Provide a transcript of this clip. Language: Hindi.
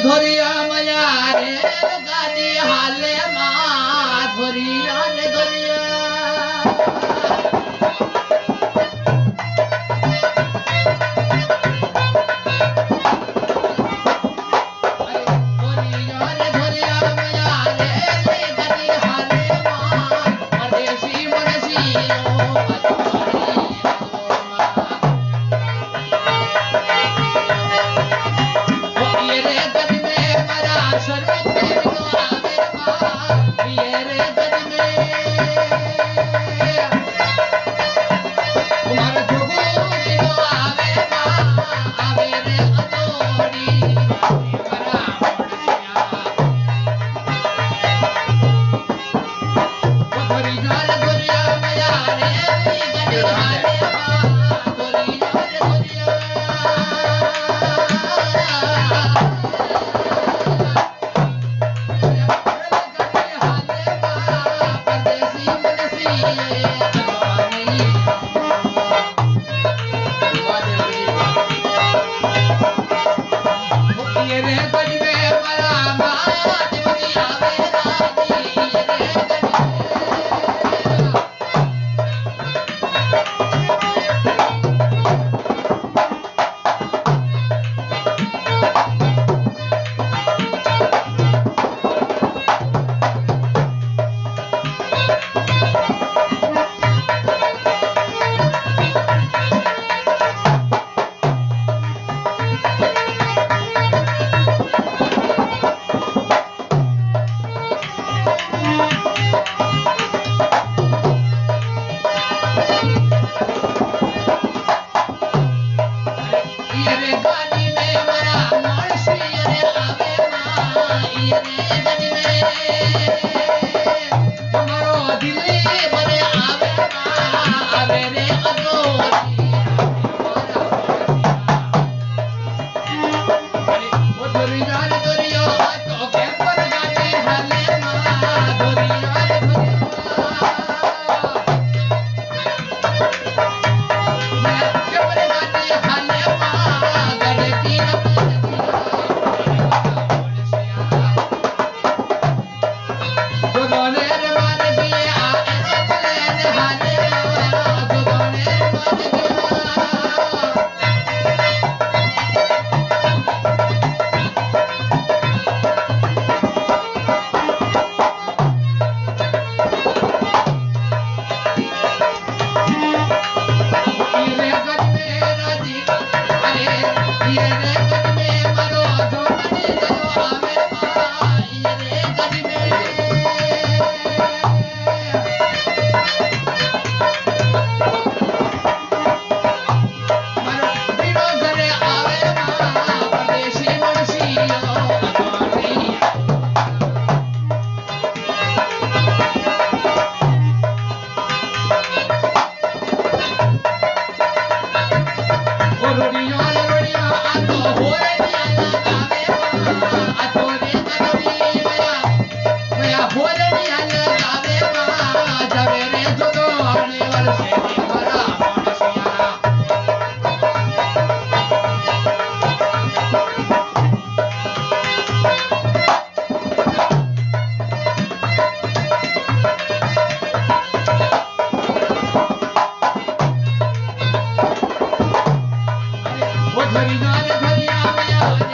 ধরিয়া Thank you. भरिया भरिया